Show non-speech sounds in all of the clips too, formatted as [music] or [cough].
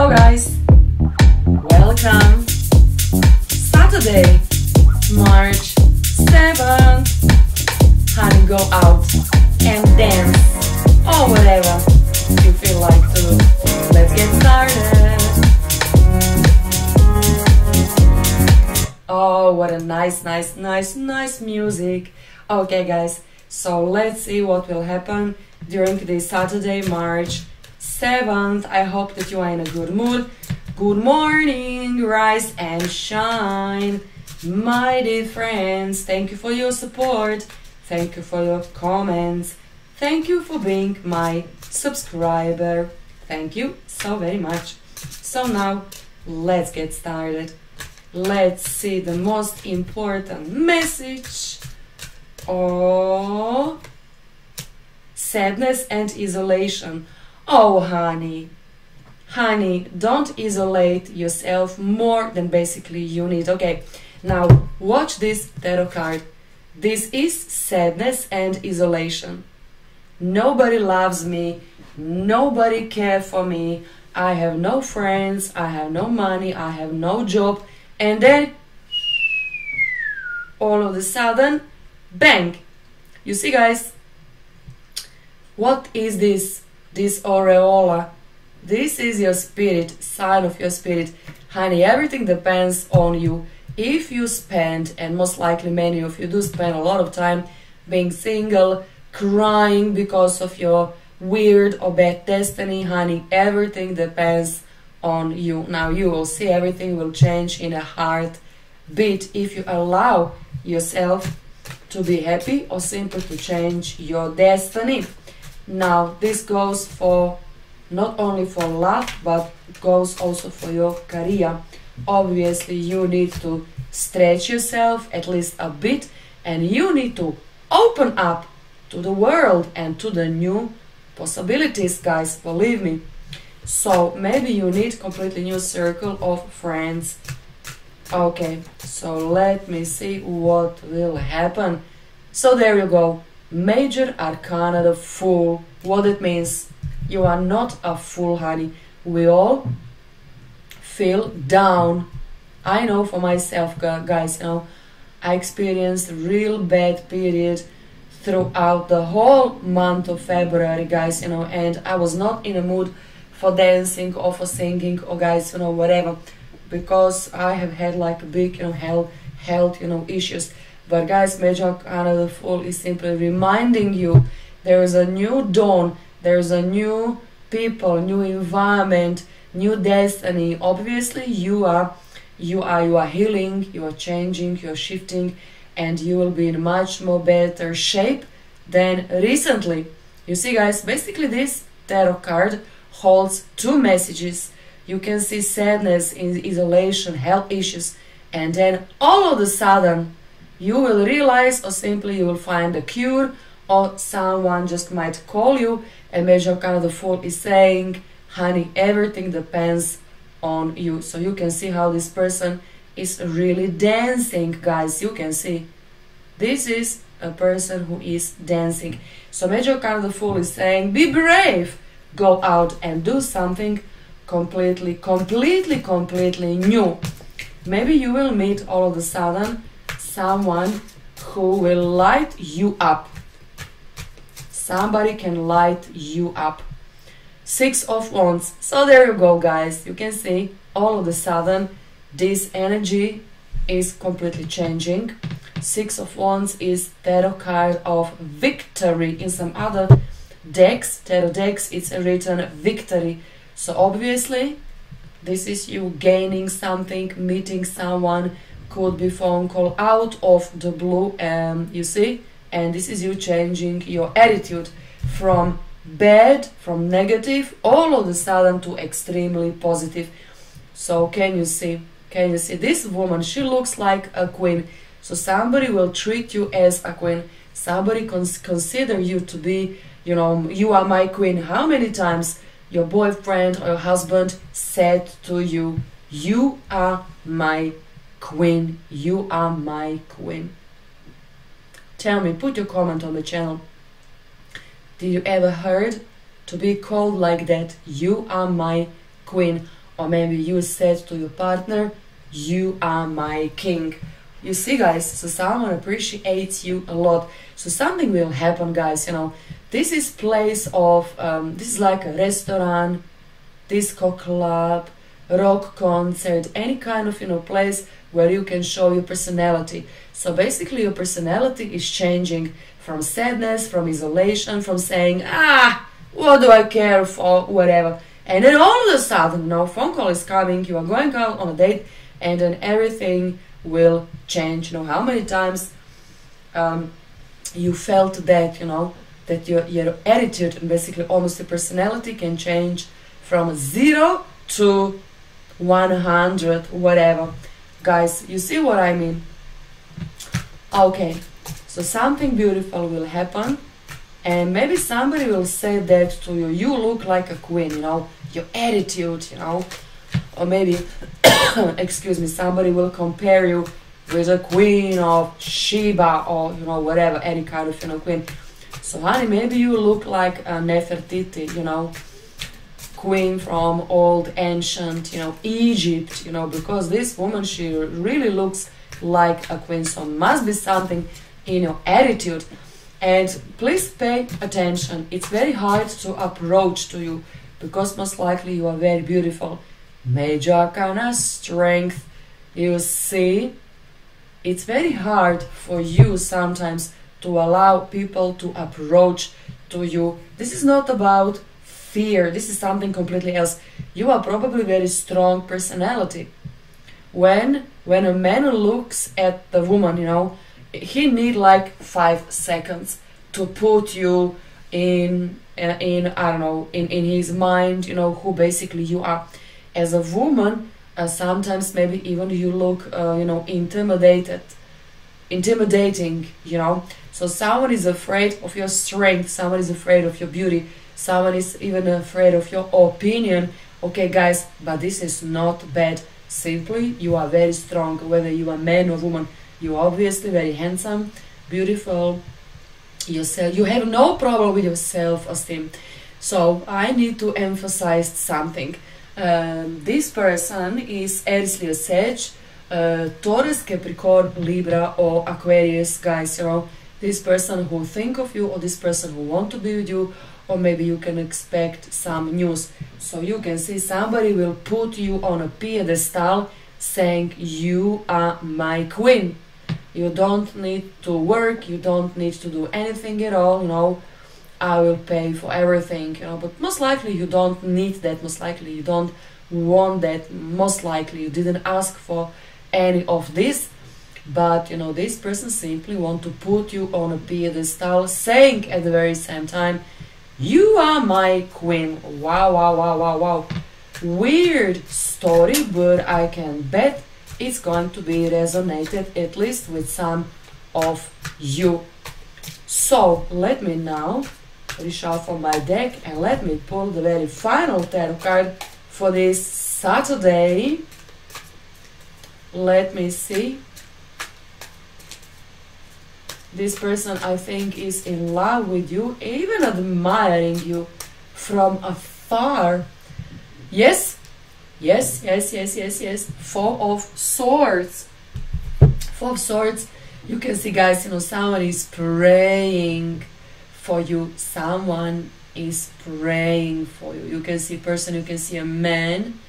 Hello guys, welcome. Saturday, March 7th. Honey, go out and dance or whatever you feel like to. Let's get started. Oh, what a nice, nice, nice, nice music. Okay, guys, so let's see what will happen during this Saturday, March 7th. I hope that you are in a good mood. Good morning, rise and shine. My dear friends, thank you for your support. Thank you for your comments. Thank you for being my subscriber. Thank you so very much. So now, let's get started. Let's see the most important message. Oh, sadness and isolation. Oh, honey, honey, don't isolate yourself more than basically you need. Okay, now watch this tarot card. This is sadness and isolation. Nobody loves me, nobody cares for me. I have no friends, I have no money, I have no job, and then all of a sudden, bang! You see, guys, what is this? This aureola. This is your spirit, sign of your spirit. Honey, everything depends on you. If you spend, and most likely many of you do spend a lot of time being single, crying because of your weird or bad destiny, honey, everything depends on you. Now you will see everything will change in a heartbeat if you allow yourself to be happy or simply to change your destiny. Now this goes for not only for love but goes also for your career. Obviously you need to stretch yourself at least a bit and you need to open up to the world and to the new possibilities guys believe me. So maybe you need completely new circle of friends. Okay so let me see what will happen. So there you go major arcana the fool. What it means you are not a fool honey. We all feel down. I know for myself guys you know i experienced real bad period throughout the whole month of february guys you know and i was not in a mood for dancing or for singing or guys you know whatever because i have had like a big you know health health you know issues but guys, Major Arcana the Fool is simply reminding you there is a new dawn, there is a new people, new environment, new destiny. Obviously, you are, you are, you are healing, you are changing, you are shifting, and you will be in much more better shape than recently. You see, guys, basically this tarot card holds two messages. You can see sadness, isolation, health issues, and then all of a sudden you will realize or simply you will find a cure or someone just might call you and Major Arcana the Fool is saying, honey, everything depends on you. So you can see how this person is really dancing, guys. You can see. This is a person who is dancing. So Major Arcana the Fool is saying, be brave. Go out and do something completely, completely, completely new. Maybe you will meet all of a sudden someone who will light you up. Somebody can light you up. Six of Wands. So there you go, guys. You can see all of a sudden this energy is completely changing. Six of Wands is tarot card of victory. In some other decks, tarot decks, it's a written victory. So obviously, this is you gaining something, meeting someone, could be phone call out of the blue um, you see? And this is you changing your attitude from bad from negative all of a sudden to extremely positive. So can you see? Can you see? This woman she looks like a queen. So somebody will treat you as a queen. Somebody cons consider you to be you know you are my queen. How many times your boyfriend or your husband said to you you are my Queen, you are my queen. Tell me, put your comment on the channel. Did you ever heard to be called like that? You are my queen. or maybe you said to your partner, You are my king. You see, guys, so someone appreciates you a lot. So something will happen, guys. You know, this is place of um, this is like a restaurant, disco club, rock concert, any kind of you know place where you can show your personality. So basically, your personality is changing from sadness, from isolation, from saying ah, what do I care for, whatever. And then all of a sudden, know, phone call is coming. You are going out on a date, and then everything will change. You know how many times um, you felt that you know that your your attitude and basically almost your personality can change from zero to 100 whatever. Guys you see what i mean? Okay so something beautiful will happen and maybe somebody will say that to you. You look like a queen you know? Your attitude you know? Or maybe [coughs] excuse me somebody will compare you with a queen of sheba or you know whatever any kind of you know queen. So honey maybe you look like a nefertiti you know queen from old ancient you know egypt you know because this woman she really looks like a queen. So must be something in your attitude. And please pay attention. It's very hard to approach to you because most likely you are very beautiful. Major arcana strength you see. It's very hard for you sometimes to allow people to approach to you. This is not about fear this is something completely else. You are probably very strong personality. When when a man looks at the woman you know he need like five seconds to put you in uh, in i don't know in in his mind you know who basically you are. As a woman uh, sometimes maybe even you look uh, you know intimidated intimidating you know. So someone is afraid of your strength someone is afraid of your beauty someone is even afraid of your opinion. Okay guys but this is not bad. Simply you are very strong whether you are man or woman. You are obviously very handsome beautiful. Yourself you have no problem with your self-esteem. So i need to emphasize something. Um, this person is Aries Leo Sag, uh, Taurus, Capricorn, Libra or Aquarius guys you know. This person who think of you or this person who want to be with you or maybe you can expect some news. So you can see somebody will put you on a pedestal saying you are my queen. You don't need to work you don't need to do anything at all you know. I will pay for everything, you know, but most likely you don't need that, most likely you don't want that, most likely you didn't ask for any of this, but you know, this person simply want to put you on a pedestal, saying at the very same time, you are my queen. Wow, wow, wow, wow, wow. Weird story, but I can bet it's going to be resonated at least with some of you. So let me now reshuffle my deck and let me pull the very final tarot card for this Saturday. Let me see. This person, I think, is in love with you, even admiring you from afar. Yes, yes, yes, yes, yes, yes. Four of Swords. Four of Swords. You can see, guys, you know, someone is praying for you someone is praying for you you can see person you can see a man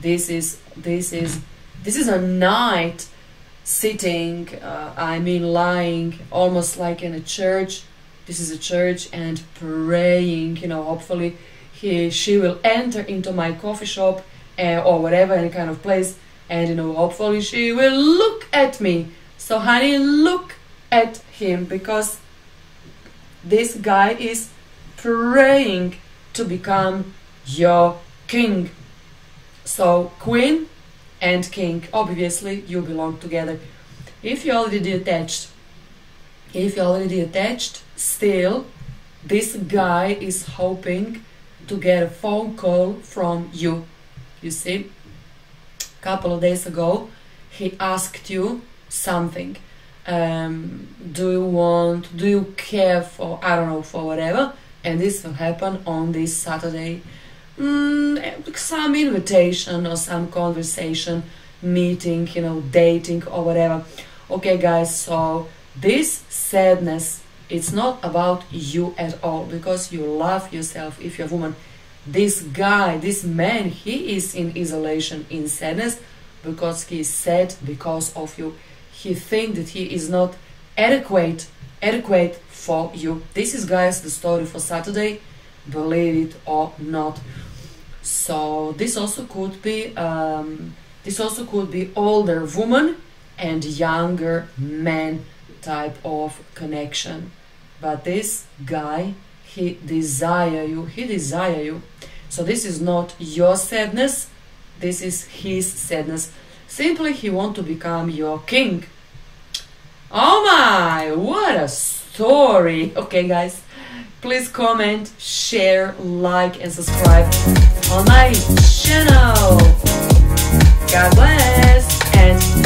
this is this is this is a knight sitting uh, i mean lying almost like in a church. This is a church and praying you know hopefully he she will enter into my coffee shop uh, or whatever any kind of place. And you know hopefully she will look at me. So honey look at him because this guy is praying to become your king. So, queen and king, obviously, you belong together. If you already attached, if you already attached, still, this guy is hoping to get a phone call from you. You see, a couple of days ago, he asked you something um, do you want do you care for i don't know for whatever and this will happen on this saturday mm, some invitation or some conversation, meeting, you know, dating or whatever. Okay, guys, so this sadness it's not about you at all because you love yourself if you're a woman. This guy this man he is in isolation in sadness because he is sad because of you. He thinks that he is not adequate adequate for you. This is guys the story for saturday believe it or not so this also could be um, this also could be older woman and younger man type of connection. But this guy he desire you he desire you. So this is not your sadness this is his sadness. Simply he want to become your king. Oh my what a story. Okay guys please comment share like and subscribe on my channel god bless and